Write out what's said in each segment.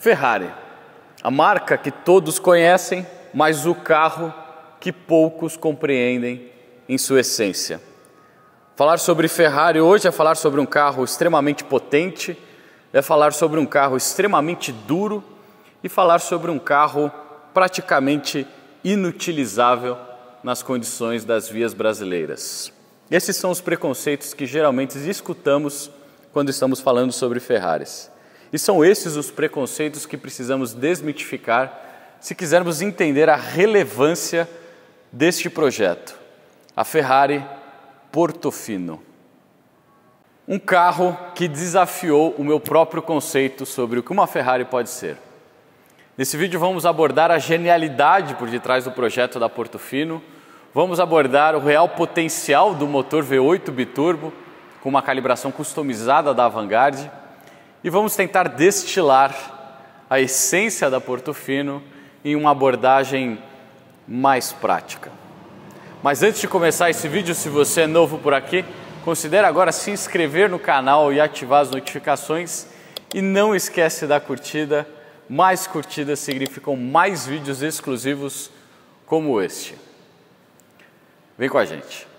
Ferrari, a marca que todos conhecem, mas o carro que poucos compreendem em sua essência. Falar sobre Ferrari hoje é falar sobre um carro extremamente potente, é falar sobre um carro extremamente duro e falar sobre um carro praticamente inutilizável nas condições das vias brasileiras. Esses são os preconceitos que geralmente escutamos quando estamos falando sobre Ferraris. E são esses os preconceitos que precisamos desmitificar se quisermos entender a relevância deste projeto, a Ferrari Portofino. Um carro que desafiou o meu próprio conceito sobre o que uma Ferrari pode ser. Nesse vídeo vamos abordar a genialidade por detrás do projeto da Portofino, vamos abordar o real potencial do motor V8 biturbo com uma calibração customizada da Avantgarde e vamos tentar destilar a essência da Portofino em uma abordagem mais prática. Mas antes de começar esse vídeo, se você é novo por aqui, considere agora se inscrever no canal e ativar as notificações e não esquece da curtida. Mais curtidas significam mais vídeos exclusivos como este. Vem com a gente.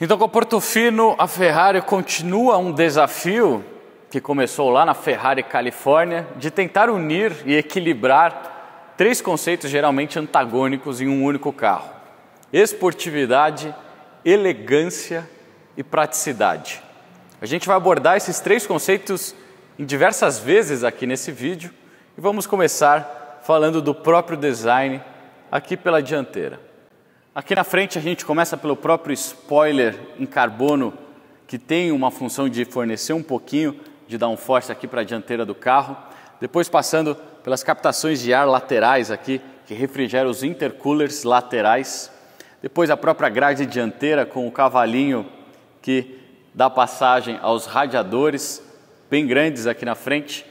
Então, com Portofino, a Ferrari continua um desafio que começou lá na Ferrari Califórnia de tentar unir e equilibrar três conceitos geralmente antagônicos em um único carro: esportividade, elegância e praticidade. A gente vai abordar esses três conceitos em diversas vezes aqui nesse vídeo e vamos começar falando do próprio design aqui pela dianteira. Aqui na frente a gente começa pelo próprio spoiler em carbono, que tem uma função de fornecer um pouquinho de dar um force aqui para a dianteira do carro. Depois passando pelas captações de ar laterais aqui, que refrigeram os intercoolers laterais. Depois a própria grade dianteira com o cavalinho que dá passagem aos radiadores, bem grandes aqui na frente.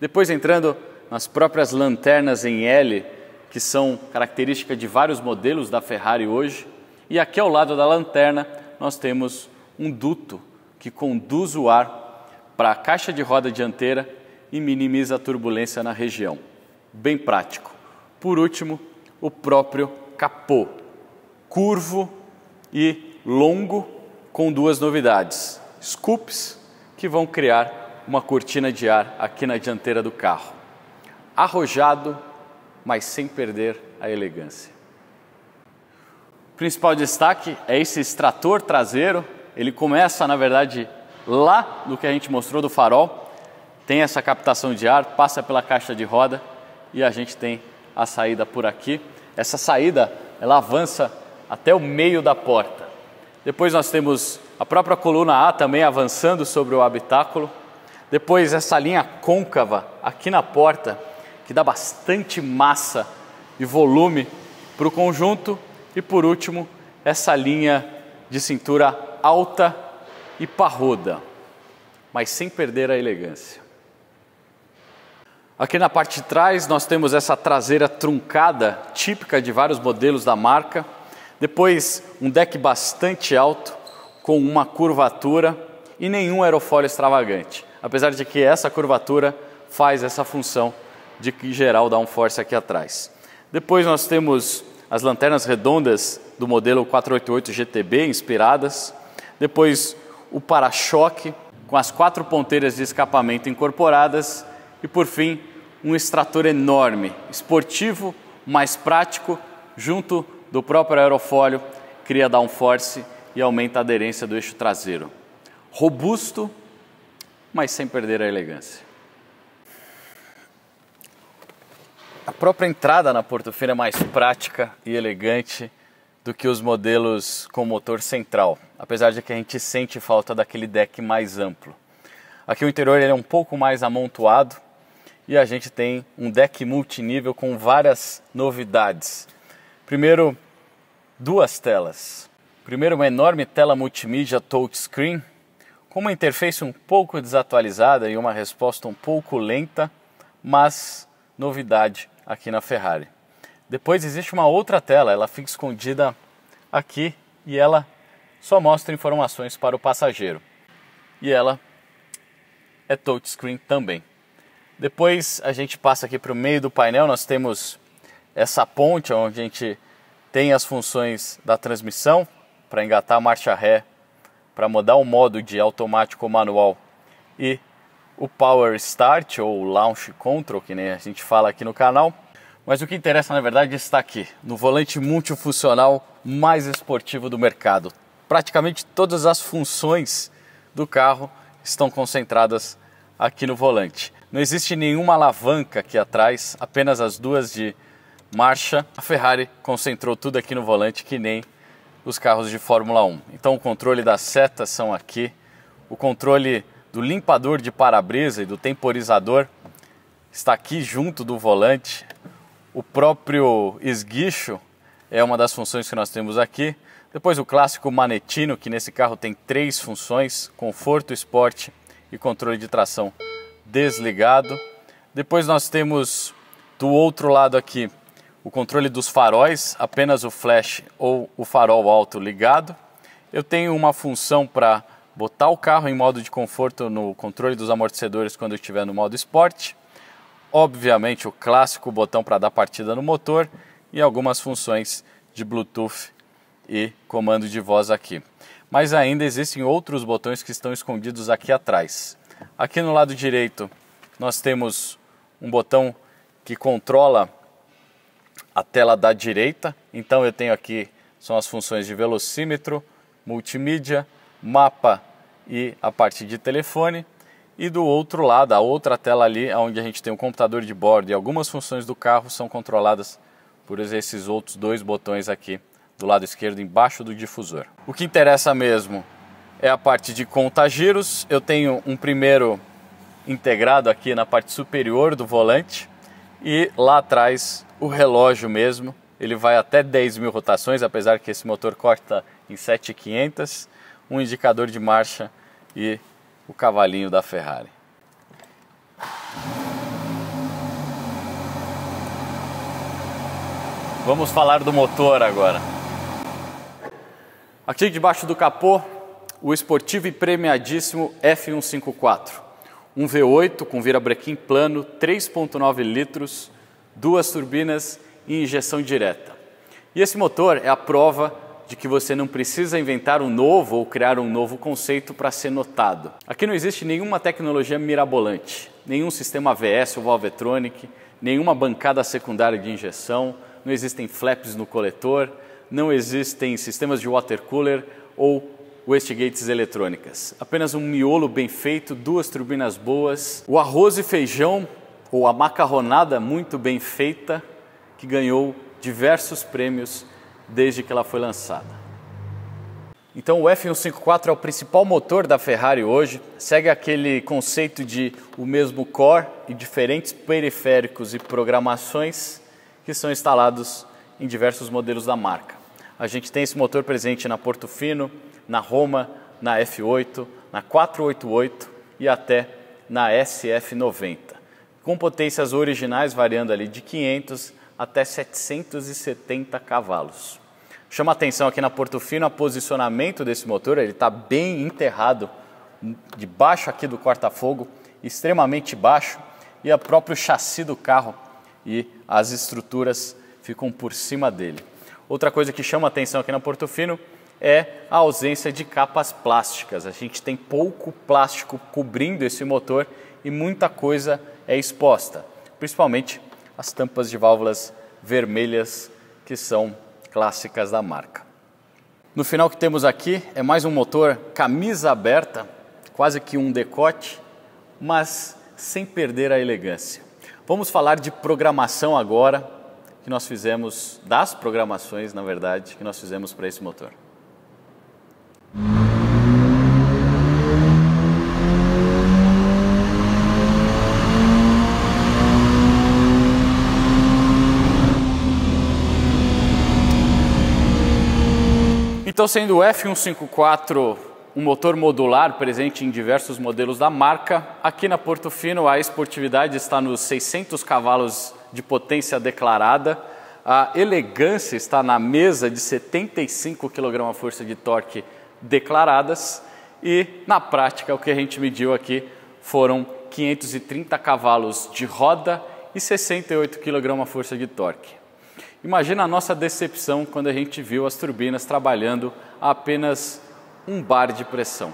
Depois entrando nas próprias lanternas em L, que são características de vários modelos da Ferrari hoje. E aqui ao lado da lanterna nós temos um duto que conduz o ar para a caixa de roda dianteira e minimiza a turbulência na região. Bem prático. Por último, o próprio capô, curvo e longo, com duas novidades: scoops, que vão criar uma cortina de ar aqui na dianteira do carro. Arrojado mas sem perder a elegância. O principal destaque é esse extrator traseiro. Ele começa, na verdade, lá no que a gente mostrou do farol. Tem essa captação de ar, passa pela caixa de roda e a gente tem a saída por aqui. Essa saída, ela avança até o meio da porta. Depois nós temos a própria coluna A também avançando sobre o habitáculo. Depois essa linha côncava aqui na porta que dá bastante massa e volume para o conjunto. E por último, essa linha de cintura alta e parruda, mas sem perder a elegância. Aqui na parte de trás nós temos essa traseira truncada, típica de vários modelos da marca. Depois um deck bastante alto, com uma curvatura e nenhum aerofólio extravagante. Apesar de que essa curvatura faz essa função de que geral dá um force aqui atrás. Depois nós temos as lanternas redondas do modelo 488 GTB inspiradas. Depois o para-choque com as quatro ponteiras de escapamento incorporadas. E por fim, um extrator enorme, esportivo, mais prático, junto do próprio aerofólio, cria downforce e aumenta a aderência do eixo traseiro. Robusto, mas sem perder a elegância. A própria entrada na Portofino é mais prática e elegante do que os modelos com motor central, apesar de que a gente sente falta daquele deck mais amplo. Aqui o interior ele é um pouco mais amontoado e a gente tem um deck multinível com várias novidades. Primeiro, duas telas. Primeiro, uma enorme tela multimídia touchscreen com uma interface um pouco desatualizada e uma resposta um pouco lenta, mas novidade aqui na Ferrari. Depois existe uma outra tela, ela fica escondida aqui e ela só mostra informações para o passageiro. E ela é touchscreen também. Depois a gente passa aqui para o meio do painel, nós temos essa ponte onde a gente tem as funções da transmissão para engatar a marcha ré para mudar o modo de automático ou manual e o Power Start ou Launch Control, que nem a gente fala aqui no canal. Mas o que interessa na verdade está aqui, no volante multifuncional mais esportivo do mercado. Praticamente todas as funções do carro estão concentradas aqui no volante. Não existe nenhuma alavanca aqui atrás, apenas as duas de marcha. A Ferrari concentrou tudo aqui no volante, que nem dos carros de Fórmula 1. Então o controle das setas são aqui, o controle do limpador de para-brisa e do temporizador está aqui junto do volante. O próprio esguicho é uma das funções que nós temos aqui. Depois o clássico manetino, que nesse carro tem três funções: conforto, esporte e controle de tração desligado. Depois nós temos do outro lado aqui o controle dos faróis, apenas o flash ou o farol alto ligado. Eu tenho uma função para botar o carro em modo de conforto no controle dos amortecedores quando estiver no modo esporte. Obviamente o clássico botão para dar partida no motor e algumas funções de Bluetooth e comando de voz aqui. Mas ainda existem outros botões que estão escondidos aqui atrás. Aqui no lado direito nós temos um botão que controla a tela da direita. Então eu tenho aqui são as funções de velocímetro, multimídia, mapa e a parte de telefone. E do outro lado, a outra tela ali, onde a gente tem o computador de bordo e algumas funções do carro são controladas por esses outros dois botões aqui do lado esquerdo, embaixo do difusor. O que interessa mesmo é a parte de contagiros. Eu tenho um primeiro integrado aqui na parte superior do volante e lá atrás o relógio mesmo, ele vai até 10 mil rotações, apesar que esse motor corta em 7,500, um indicador de marcha e o cavalinho da Ferrari. Vamos falar do motor agora. Aqui debaixo do capô, o esportivo e premiadíssimo F154. Um V8 com virabrequim plano, 3.9 litros, duas turbinas e injeção direta. E esse motor é a prova de que você não precisa inventar um novo ou criar um novo conceito para ser notado. Aqui não existe nenhuma tecnologia mirabolante, nenhum sistema AVS ou Valvetronic, nenhuma bancada secundária de injeção, não existem flaps no coletor, não existem sistemas de water cooler ou wastegates eletrônicas. Apenas um miolo bem feito, duas turbinas boas, o arroz e feijão ou a macarronada muito bem feita, que ganhou diversos prêmios desde que ela foi lançada. Então o F154 é o principal motor da Ferrari hoje, segue aquele conceito de o mesmo core e diferentes periféricos e programações que são instalados em diversos modelos da marca. A gente tem esse motor presente na Portofino, na Roma, na F8, na 488 e até na SF90 com potências originais variando ali de 500 até 770 cavalos. Chama atenção aqui na Portofino o posicionamento desse motor, ele está bem enterrado debaixo aqui do corta-fogo, extremamente baixo, e o próprio chassi do carro e as estruturas ficam por cima dele. Outra coisa que chama atenção aqui na Portofino é a ausência de capas plásticas. A gente tem pouco plástico cobrindo esse motor e muita coisa é exposta, principalmente as tampas de válvulas vermelhas que são clássicas da marca. No final que temos aqui é mais um motor camisa aberta, quase que um decote, mas sem perder a elegância. Vamos falar de programação agora, que nós fizemos, das programações, na verdade, que nós fizemos para esse motor. Então, sendo o F154 um motor modular presente em diversos modelos da marca. Aqui na Portofino a esportividade está nos 600 cavalos de potência declarada. A elegância está na mesa de 75 kgf de torque declaradas e na prática o que a gente mediu aqui foram 530 cavalos de roda e 68 kgf de torque. Imagina a nossa decepção quando a gente viu as turbinas trabalhando a apenas um bar de pressão.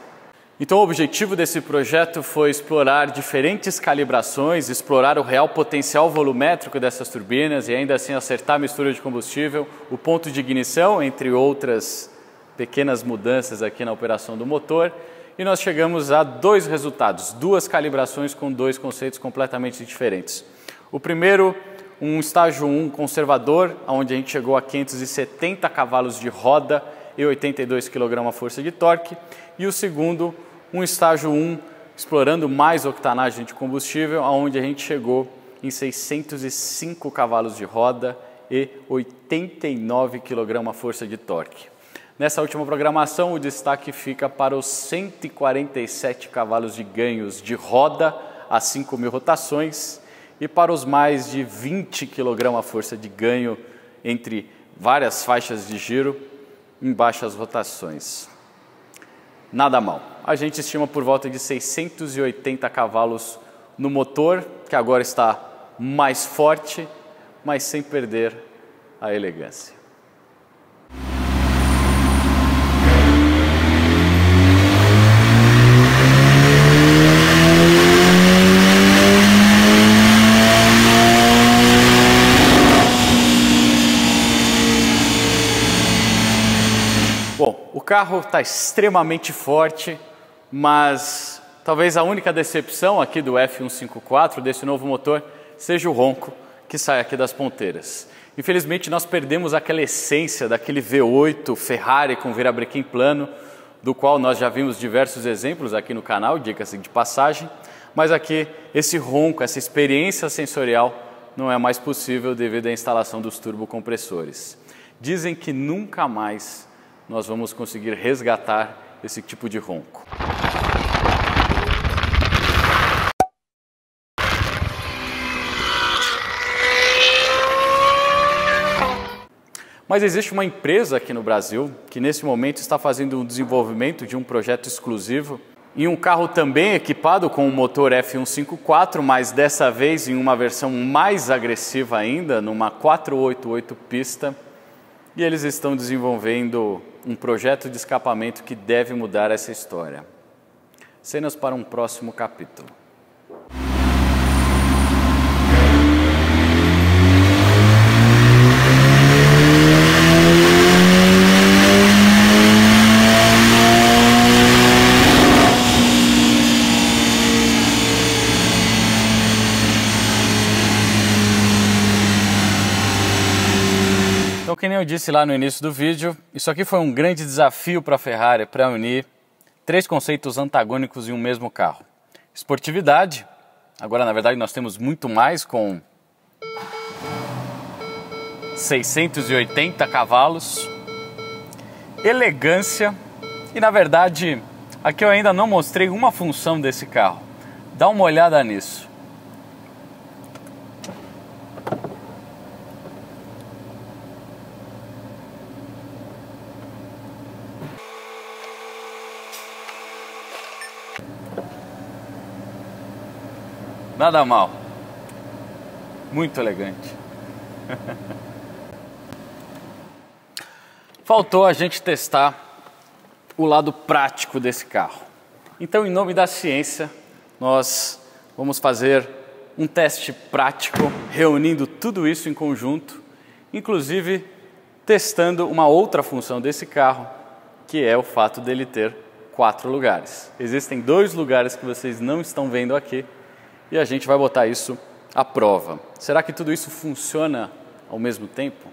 Então, o objetivo desse projeto foi explorar diferentes calibrações, explorar o real potencial volumétrico dessas turbinas e ainda assim acertar a mistura de combustível, o ponto de ignição, entre outras pequenas mudanças aqui na operação do motor. E nós chegamos a dois resultados, duas calibrações com dois conceitos completamente diferentes. O primeiro, um estágio 1 conservador, onde a gente chegou a 570 cavalos de roda e 82 kgf de torque. E o segundo, um estágio 1, explorando mais octanagem de combustível, onde a gente chegou em 605 cavalos de roda e 89 kgf de torque. Nessa última programação, o destaque fica para os 147 cavalos de ganhos de roda a 5 mil rotações e para os mais de 20 kgf de ganho entre várias faixas de giro em baixas rotações. Nada mal. A gente estima por volta de 680 cavalos no motor, que agora está mais forte, mas sem perder a elegância. Carro está extremamente forte, mas talvez a única decepção aqui do F154, desse novo motor, seja o ronco que sai aqui das ponteiras. Infelizmente, nós perdemos aquela essência daquele V8 Ferrari com virabrequim plano, do qual nós já vimos diversos exemplos aqui no canal, dicas de passagem, mas aqui esse ronco, essa experiência sensorial não é mais possível devido à instalação dos turbocompressores. Dizem que nunca mais nós vamos conseguir resgatar esse tipo de ronco. Mas existe uma empresa aqui no Brasil que nesse momento está fazendo o desenvolvimento de um projeto exclusivo e um carro também equipado com o motor F154, mas dessa vez em uma versão mais agressiva ainda, numa 488 pista. E eles estão desenvolvendo um projeto de escapamento que deve mudar essa história. Cenas para um próximo capítulo. que nem eu disse lá no início do vídeo, isso aqui foi um grande desafio para a Ferrari para unir três conceitos antagônicos em um mesmo carro. Esportividade, agora na verdade nós temos muito mais com 680 cavalos, elegância e na verdade aqui eu ainda não mostrei uma função desse carro. Dá uma olhada nisso. Nada mal. Muito elegante. Faltou a gente testar o lado prático desse carro. Então, em nome da ciência, nós vamos fazer um teste prático, reunindo tudo isso em conjunto, inclusive testando uma outra função desse carro, que é o fato dele ter quatro lugares. Existem dois lugares que vocês não estão vendo aqui, e a gente vai botar isso à prova. Será que tudo isso funciona ao mesmo tempo?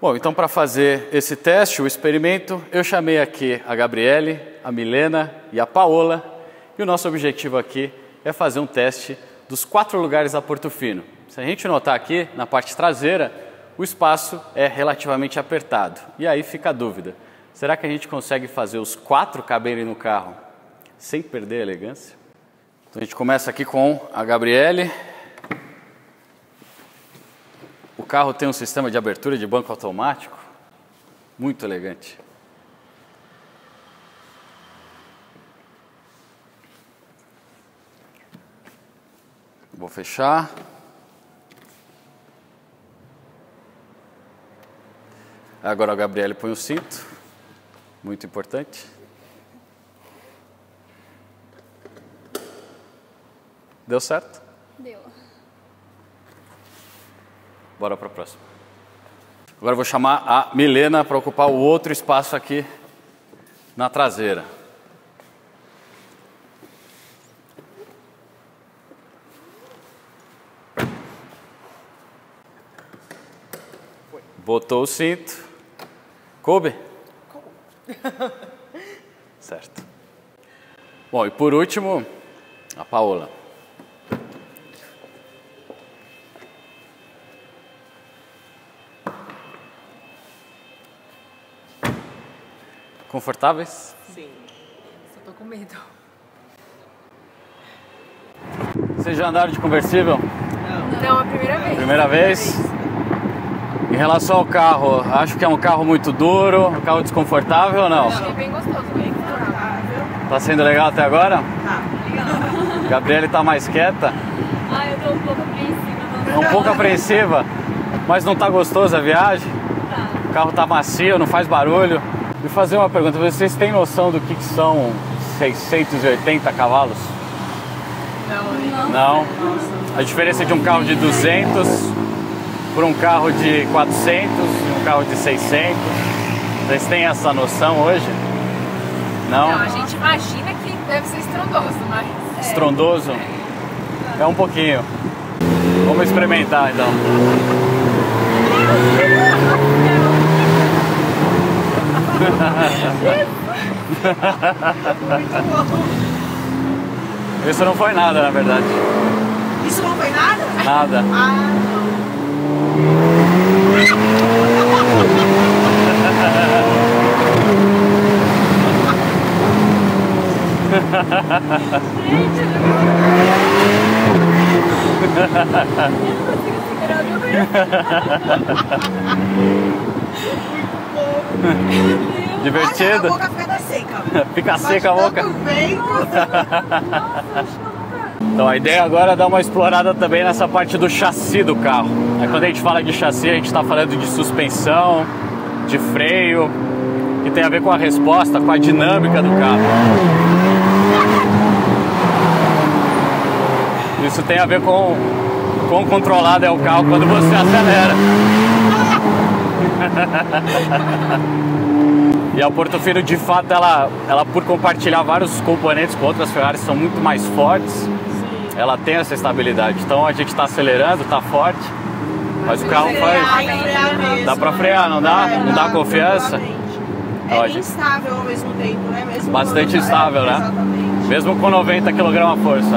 Bom, então para fazer esse teste, o experimento, eu chamei aqui a Gabriele, a Milena e a Paola, e o nosso objetivo aqui é fazer um teste dos quatro lugares da Portofino. Se a gente notar aqui na parte traseira, o espaço é relativamente apertado. E aí fica a dúvida: Será que a gente consegue fazer os quatro caberem no carro sem perder a elegância? Então a gente começa aqui com a Gabriele. O carro tem um sistema de abertura de banco automático, muito elegante. Vou fechar. Agora a Gabriele põe o cinto, muito importante. Deu certo? Deu. Bora para a próxima. Agora eu vou chamar a Milena para ocupar o outro espaço aqui na traseira. Botou o cinto. Coube? certo. Bom, e por último, a Paola. Confortáveis? Sim. Só tô com medo. Vocês já andaram de conversível? Não, a primeira vez. Primeira vez? Em relação ao carro, acho que é um carro muito duro, um carro desconfortável ou não? É bem gostoso, bem confortável. Tá sendo legal até agora? Tá. Gabriele tá mais quieta, Ah, eu tô um pouco apreensiva. um pouco apreensiva, mas não tá gostosa a viagem? O carro tá macio, não faz barulho. Me fazer uma pergunta, vocês têm noção do que, que são 680 cavalos? Não, Não? A diferença de um carro de 200 por um carro de 400 e um carro de 600. Vocês têm essa noção hoje? Não? Não, a gente imagina que deve ser estrondoso, mas. é. Estrondoso? É um pouquinho. Vamos experimentar então. Isso não foi nada, na verdade. Isso não foi nada? Nada. Ah, Olha, a Divertido? boca fica seca. Fica Bate seca a boca. vento. Então a ideia agora é dar uma explorada também nessa parte do chassi do carro. Aí quando a gente fala de chassi, a gente está falando de suspensão, de freio, que tem a ver com a resposta, com a dinâmica do carro. Isso tem a ver com quão controlado é o carro quando você acelera. E a Portofino, de fato, ela, ela por compartilhar vários componentes com outras Ferraris que são muito mais fortes, ela tem essa estabilidade. Então a gente está acelerando, está forte, mas o carro Frear, faz. frear mesmo. Dá pra frear, não dá? É, Não dá confiança? a É gente- instável ao mesmo tempo, né? Mesmo Bastante instável, é, né? Exatamente. Mesmo com 90 kg a força.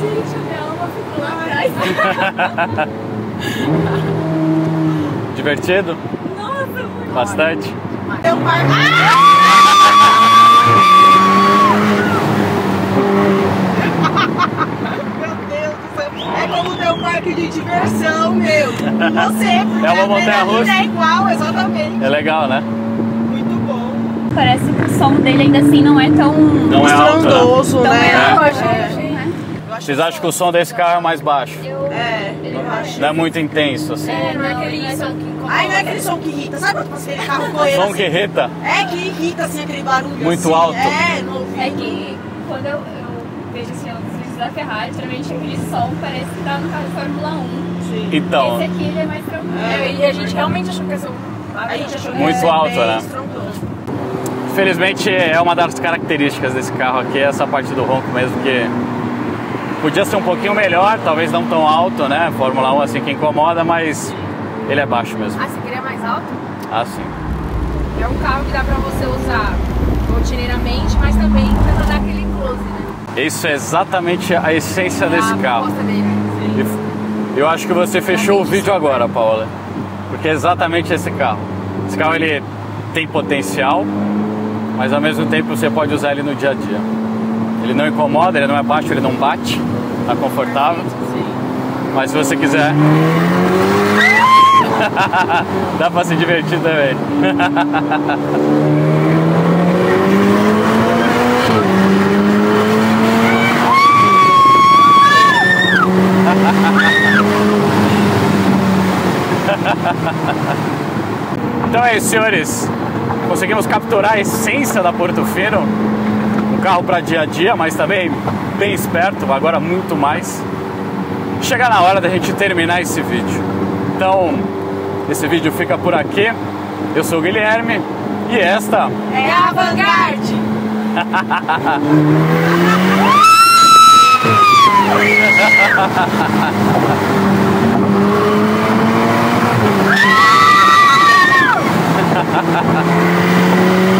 Gente, a minha alma ficou lá atrás. Divertido? Nossa, muito Bastante? Teu par... Meu Deus do céu. É como ter um parque de diversão, meu. Você, porque É uma a montanha-russa. adrenalina É igual, exatamente. É legal, né? Muito bom. Parece que o som dele ainda assim não é tão. Não é alto. né? Estrondoso, tão né? alto, É. né? Eu acho Vocês acham que o som desse carro é mais baixo? Eu, É. Ele Eu acho. Não é muito intenso, assim. É, não é aquele som que incomoda. Ai, não é aquele som que irrita. Sabe quando você aquele carro correndo Som assim? que irrita. É, que irrita, assim, aquele barulho Muito assim. alto. É, no ouvido. É que quando eu, eu vejo assim, os vídeos da Ferrari, geralmente aquele som parece que tá no carro de Fórmula 1. Sim. Então, Esse aqui ele é mais tranquilo. É, e a gente realmente achou que ia ser um... A gente achou que Muito alto, né? estrondoso. Felizmente é uma das características desse carro aqui, essa parte do ronco mesmo, que podia ser um pouquinho melhor, talvez não tão alto, né? Fórmula 1 assim que incomoda, mas ele é baixo mesmo. Ah, você queria mais alto? Ah, sim. É um carro que dá pra você usar rotineiramente, mas também pra dar aquele close, né? Isso é exatamente a essência É desse a carro. dele. E Eu acho que você fechou o vídeo agora, Paula. Porque é exatamente esse carro. Esse carro ele tem potencial, mas ao mesmo tempo você pode usar ele no dia a dia. Ele não incomoda, ele não é baixo, ele não bate, tá confortável. Mas se você quiser. Dá pra se divertir também. Então é isso, senhores. Conseguimos capturar a essência da Portofino. Carro para dia a dia, mas também bem esperto, agora muito mais. Chega na hora da gente terminar esse vídeo. Então, esse vídeo fica por aqui. Eu sou o Guilherme e esta É a Vanguard!